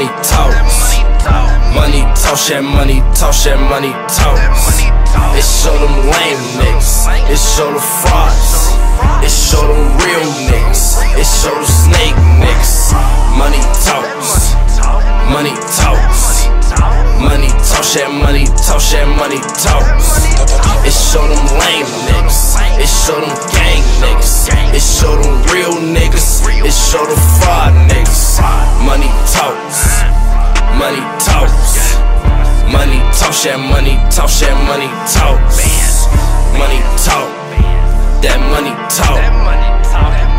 money talks. Money talk, share money talk, share money talks. It show them lame niggas, it show the frauds, it show them real niggas, it show the snake niggas. Money talks, money talks, money talk, share money talk, share money talks. It show them lame niggas, it show them gang niggas, it show them real niggas, it show the fraud niggas. Money talks, money talks, money talk, share money talk, share money talks. Money talk, that money talk.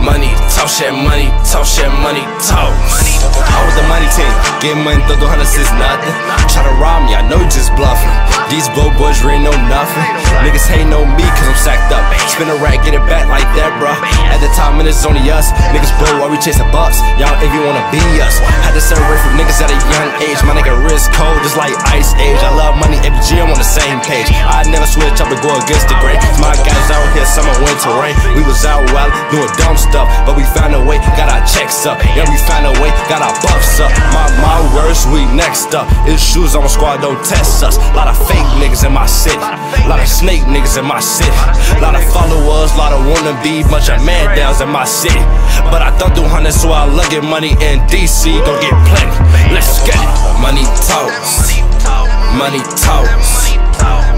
Money talk, shit, money talk, shit, money talks. I was the money team, getting money the hundreds is nothing. Try to rob me, I know you just bluffing. These broke boys really know nothing. Niggas hate on me cause I'm sacked up. Spin a rack, get it back like that, bruh. At the time, and it's only us. Niggas blow while we chasing bucks. Y'all, if you wanna be us, had to separate from niggas at a young age. My nigga wrist cold, just like ice age. I love money, FG, I'm on the same page. I never switch up and go against the grain. My guys out here, summer, winter, rain. We was out wild, doing dumb stuff, but we found a way, got our checks up. Yeah, we found a way, got our buffs up. My, my worst, we next up. It's shoes on squad, don't test us. Lot of fake niggas in my city. Lot of snake niggas in my city. Lot of followers, lot of wannabe, bunch of man downs in my city. But I don't do hundreds, so I look at money in DC, gon' get plenty. Let's get it. Money talks, money talks,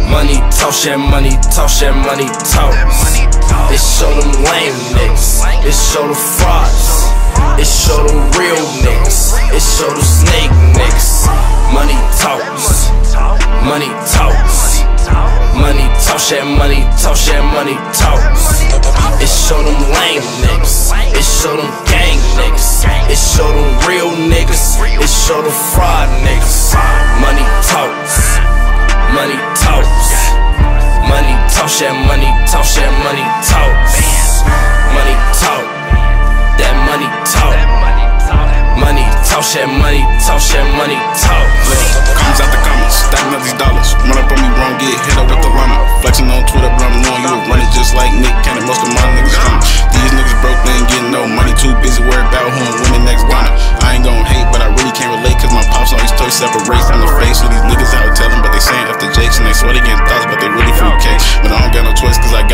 money talk, share money talk, share money talks. It show them lame niggas, it show the frauds, it show them real niggas, it show the snake niggas. Money talks, money talks, money talk, share money talk, share money talks. It show them lame niggas, it show them gang niggas, it show them real niggas, it show the fraud niggas. Money talks, money talks, money talk, share money talk, share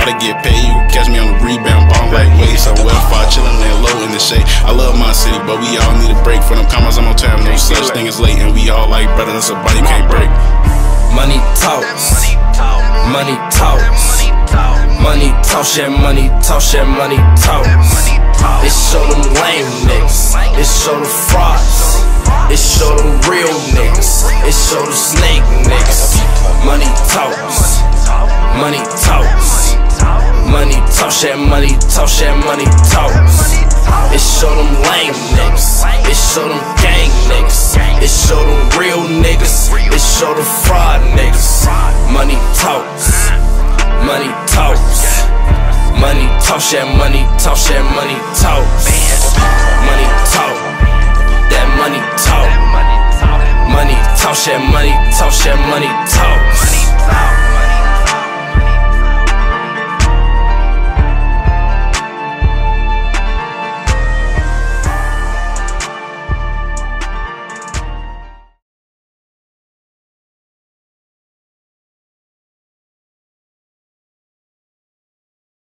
gotta get paid. You can catch me on the rebound, ball like waves. I'm well far, chillin' there low in the shade. I love my city, but we all need a break. For them commas, I'm on time, no such thing as late. And we all like brother, that's a body can't break. Money talks, money talks, money talks, share money talks, share money talks. It show them lame niggas, it show the frauds, it show them real niggas, it show the snake niggas. Money talks, talk, share money talk, share money talks. It show them lame niggas, it show them gang niggas, it show them real niggas, it show the fraud niggas. Money talks, money talks, money talk, share money talk, share money talks. Money talk, that money talk, money talk, share money talk, share money talks.